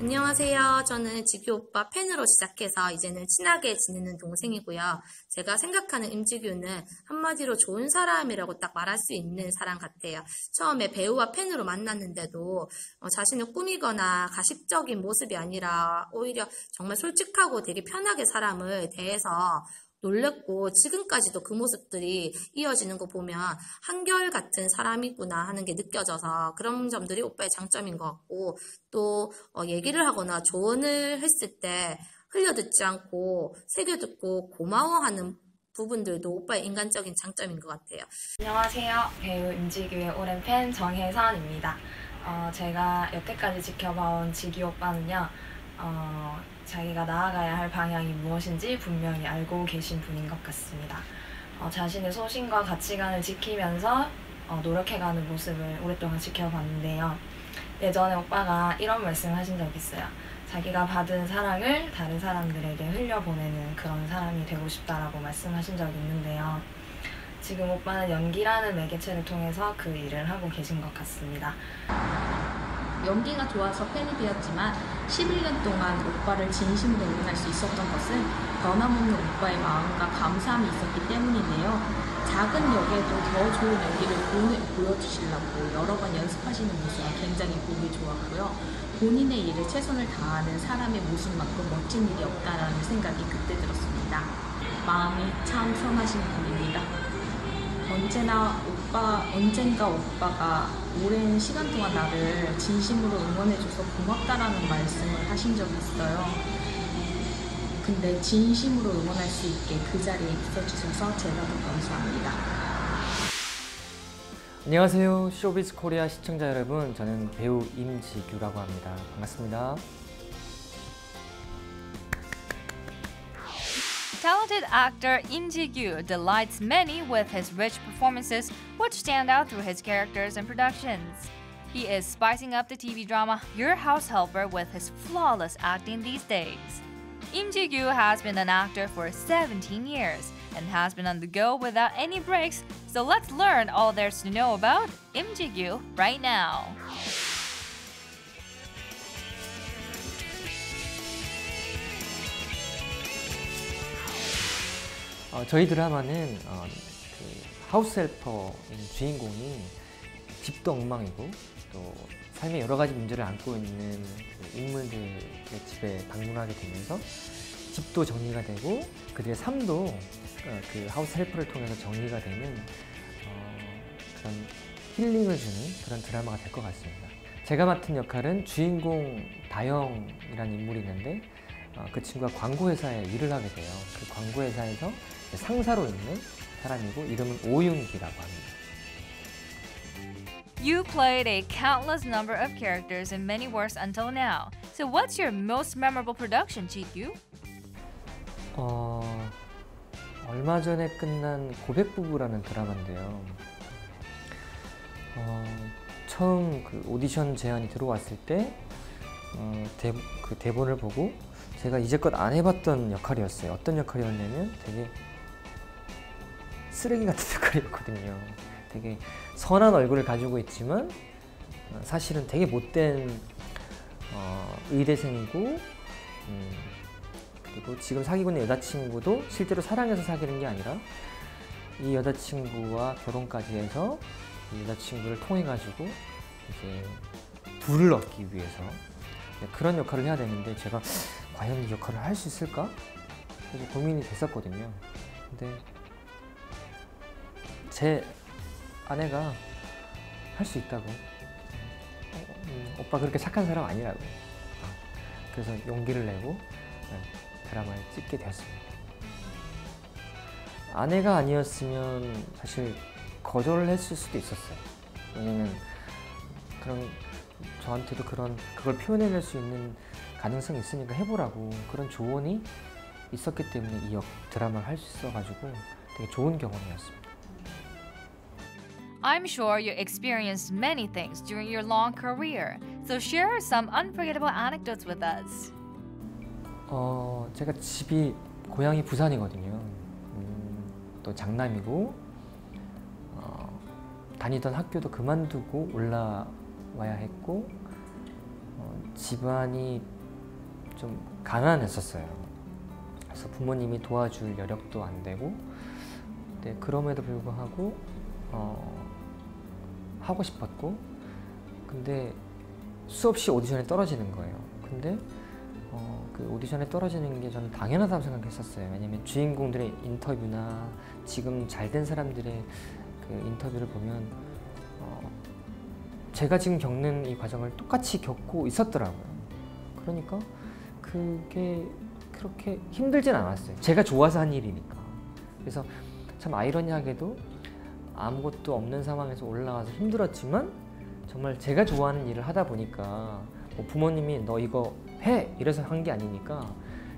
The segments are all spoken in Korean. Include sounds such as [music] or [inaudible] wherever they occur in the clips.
안녕하세요. 저는 지규 오빠 팬으로 시작해서 이제는 친하게 지내는 동생이고요. 제가 생각하는 임지규는 한마디로 좋은 사람이라고 딱 말할 수 있는 사람 같아요. 처음에 배우와 팬으로 만났는데도 어, 자신을 꾸미거나 가식적인 모습이 아니라 오히려 정말 솔직하고 되게 편하게 사람을 대해서 놀랬고 지금까지도 그 모습들이 이어지는 거 보면 한결 같은 사람이구나 하는 게 느껴져서 그런 점들이 오빠의 장점인 것 같고 또 어, 얘기를 하거나 조언을 했을 때 흘려듣지 않고 새겨듣고 고마워하는 부분들도 오빠의 인간적인 장점인 것 같아요. 안녕하세요. 배우 임지규의 오랜 팬 정혜선입니다. 어, 제가 여태까지 지켜봐온 지규 오빠는요. 어, 자기가 나아가야 할 방향이 무엇인지 분명히 알고 계신 분인 것 같습니다. 어, 자신의 소신과 가치관을 지키면서 어, 노력해가는 모습을 오랫동안 지켜봤는데요. 예전에 오빠가 이런 말씀을 하신 적 있어요. 자기가 받은 사랑을 다른 사람들에게 흘려보내는 그런 사람이 되고 싶다라고 말씀하신 적이 있는데요. 지금 오빠는 연기라는 매개체를 통해서 그 일을 하고 계신 것 같습니다. 연기가 좋아서 팬이 되었지만 11년 동안 오빠를 진심으로 응원할 수 있었던 것은 변함없는 오빠의 마음과 감사함이 있었기 때문인데요. 작은 역에도 더 좋은 연기를 보여주시려고 여러 번 연습하시는 모습이 굉장히 보기 좋았고요. 본인의 일을 최선을 다하는 사람의 모습만큼 멋진 일이 없다라는 생각이 그때 들었습니다. 마음이 참 선하신 분입니다. 언제나 오빠, 언젠가 오빠가 오랜 시간 동안 나를 진심으로 응원해줘서 고맙다라는 말씀을 하신 적이 있어요. 근데 진심으로 응원할 수 있게 그 자리에 있어주셔서 제가 더 감사합니다. 안녕하세요. 쇼비즈 코리아 시청자 여러분. 저는 배우 임지규라고 합니다. 반갑습니다. Talented actor Im Ji-gyu delights many with his rich performances, which stand out through his characters and productions. He is spicing up the TV drama Your House Helper with his flawless acting these days. Im Ji-gyu has been an actor for 17 years and has been on the go without any breaks, so let's learn all there's to know about Im Ji-gyu right now. 어, 저희 드라마는 어, 그 하우스 헬퍼인 주인공이 집도 엉망이고 또 삶의 여러 가지 문제를 안고 있는 그 인물들의 집에 방문하게 되면서 집도 정리가 되고 그들의 삶도 어, 그 하우스 헬퍼를 통해서 정리가 되는 어, 그런 힐링을 주는 그런 드라마가 될 것 같습니다. 제가 맡은 역할은 주인공 다영이라는 인물이 있는데 어, 그 친구가 광고회사에 일을 하게 돼요. 그 광고회사에서 상사로 있는 사람이고 이름은 오윤기라고 합니다. You played a countless number of characters in many works until now. So what's your most memorable production, Ji-gyu? 어, 얼마 전에 끝난 고백부부라는 드라마인데요. 어, 처음 그 오디션 제안이 들어왔을 때 어, 대, 그 대본을 보고 제가 이제껏 안 해봤던 역할이었어요. 어떤 역할이었냐면 되게 쓰레기 같은 [laughs] 역할이었거든요. 되게 선한 얼굴을 가지고 있지만 어, 사실은 되게 못된 어, 의대생이고 음, 그리고 지금 사귀고 있는 여자친구도 실제로 사랑해서 사귀는 게 아니라 이 여자친구와 결혼까지 해서 이 여자친구를 통해 가지고 이제 부를 얻기 위해서 그런 역할을 해야 되는데 제가 과연 이 역할을 할 수 있을까? 그래서 고민이 됐었거든요. 근데 제 아내가 할 수 있다고. 어, 음, 오빠 그렇게 착한 사람 아니라고. 어, 그래서 용기를 내고 네, 드라마를 찍게 되었습니다. 아내가 아니었으면 사실 거절을 했을 수도 있었어요. 왜냐면 그런 저한테도 그런 그걸 표현해낼 수 있는 가능성이 있으니까 해보라고 그런 조언이 있었기 때문에 이 역 드라마를 할 수 있어가지고 되게 좋은 경험이었습니다. I'm sure you experienced many things during your long career. So share some unforgettable anecdotes with us. 어, 제가 집이 고향이 부산이거든요. 음, 또 장남이고 어, 다니던 학교도 그만두고 올라와야 했고 어, 집안이 좀 가난했었어요. 그래서 부모님이 도와줄 여력도 안 되고, 네, 그럼에도 불구하고 어, 하고 싶었고, 근데 수없이 오디션에 떨어지는 거예요. 근데 어, 그 오디션에 떨어지는 게 저는 당연하다고 생각했었어요. 왜냐면 주인공들의 인터뷰나 지금 잘 된 사람들의 그 인터뷰를 보면 어, 제가 지금 겪는 이 과정을 똑같이 겪고 있었더라고요. 그러니까 그게 그렇게 힘들진 않았어요. 제가 좋아서 한 일이니까. 그래서 참 아이러니하게도 아무것도 없는 상황에서 올라가서 힘들었지만 정말 제가 좋아하는 일을 하다 보니까 뭐 부모님이 너 이거 해 이래서 한 게 아니니까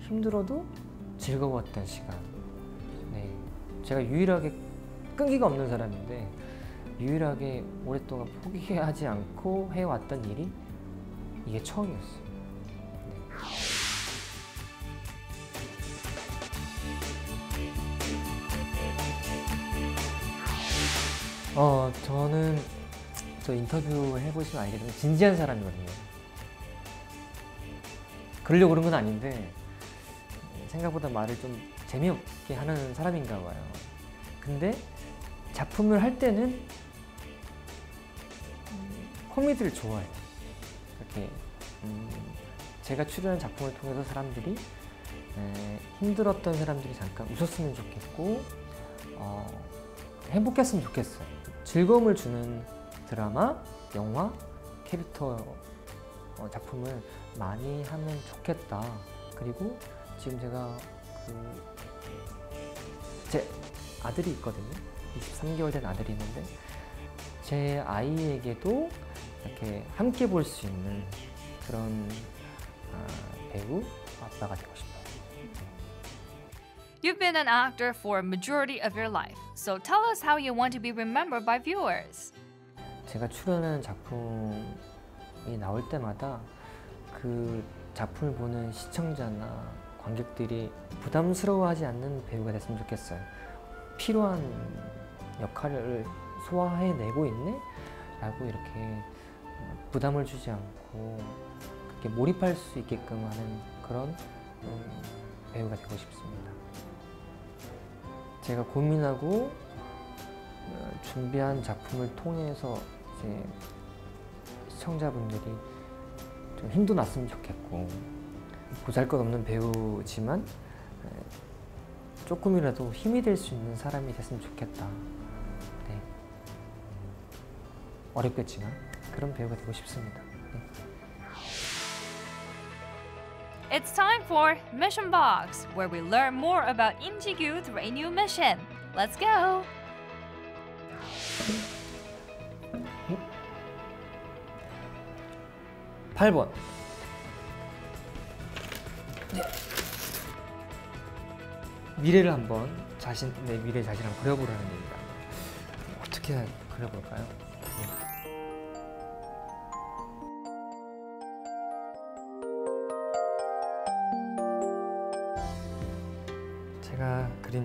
힘들어도 즐거웠던 시간. 네, 제가 유일하게 끈기가 없는 사람인데 유일하게 오랫동안 포기하지 않고 해왔던 일이 이게 처음이었어요. 어, 저는 저 인터뷰 해보시면 알겠지만 진지한 사람이거든요. 그러려고 그런 건 아닌데 생각보다 말을 좀 재미없게 하는 사람인가 봐요. 근데 작품을 할 때는 음, 코미디를 좋아해요. 이렇게 음, 제가 출연한 작품을 통해서 사람들이 에, 힘들었던 사람들이 잠깐 웃었으면 좋겠고 어, 행복했으면 좋겠어요. 즐거움을 주는 드라마, 영화, 캐릭터 어, 작품을 많이 하면 좋겠다. 그리고 지금 제가 그 제 아들이 있거든요. 23개월 된 아들이 있는데 제 아이에게도 이렇게 함께 볼 수 있는 그런 아, 배우 아빠가 되고 싶어요. You've been an actor for a majority of your life, so tell us how you want to be remembered by viewers. 제가 출연하는 작품이 나올 때마다 그 작품을 보는 시청자나 관객들이 부담스러워하지 않는 배우가 됐으면 좋겠어요. 필요한 역할을 소화해내고 있네? 라고 이렇게 부담을 주지 않고 그렇게 몰입할 수 있게끔 하는 그런 음, 배우가 되고 싶습니다. 제가 고민하고 어, 준비한 작품을 통해서 이제 시청자분들이 좀 힘도 났으면 좋겠고 보잘것없는 배우지만 에, 조금이라도 힘이 될 수 있는 사람이 됐으면 좋겠다. 네. 어렵겠지만 그런 배우가 되고 싶습니다. 네. It's time for Mission Box, where we learn more about Im Ji-gyu through a new mission. Let's go! 8번. 미래를 한번 자신 내 미래 자신 한번 그려보라는 얘기입니다. 어떻게 그려볼까요?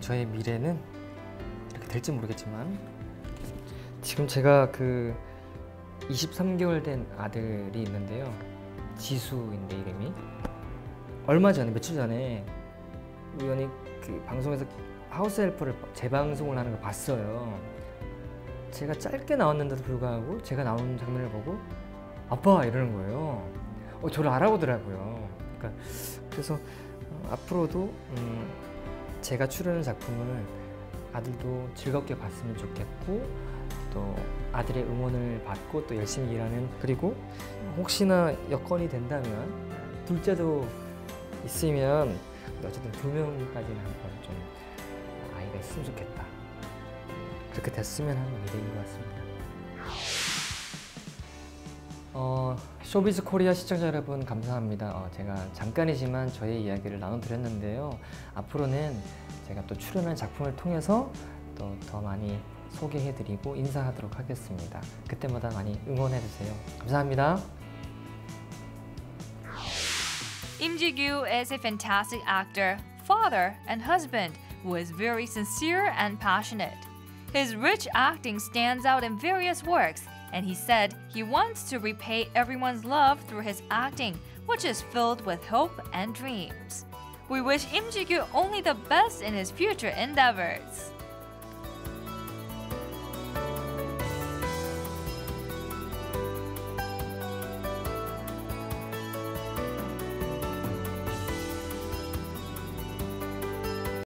저의 미래는 이렇게 될지 모르겠지만 지금 제가 그 23개월 된 아들이 있는데요. 지수인데 이름이 얼마 전에 며칠 전에 우연히 그 방송에서 하우스 헬퍼를 재방송을 하는 걸 봤어요. 제가 짧게 나왔는데도 불구하고 제가 나오는 장면을 보고 아빠 이러는 거예요. 어, 저를 알아보더라고요. 그러니까 그래서 어, 앞으로도 음, 제가 출연하는 작품을 아들도 즐겁게 봤으면 좋겠고 또 아들의 응원을 받고 또 열심히 일하는 그리고 혹시나 여건이 된다면 둘째도 있으면 어쨌든 두 명까지는 한번 좀 아이가 있으면 좋겠다. 그렇게 됐으면 하는 미래인 것 같습니다. 어, 쇼비즈 코리아 시청자 여러분 감사합니다. 어, 제가 잠깐이지만 저의 이야기를 나눠드렸는데요. 앞으로는 제가 또 출연한 작품을 통해서 또 더 많이 소개해드리고 인사하도록 하겠습니다. 그때마다 많이 응원해주세요. 감사합니다. Im Ji-gyu is a fantastic actor, father, and husband who is very sincere and passionate. His rich acting stands out in various works, and he said he wants to repay everyone's love through his acting, which is filled with hope and dreams. We wish Im Ji-gyu only the best in his future endeavors.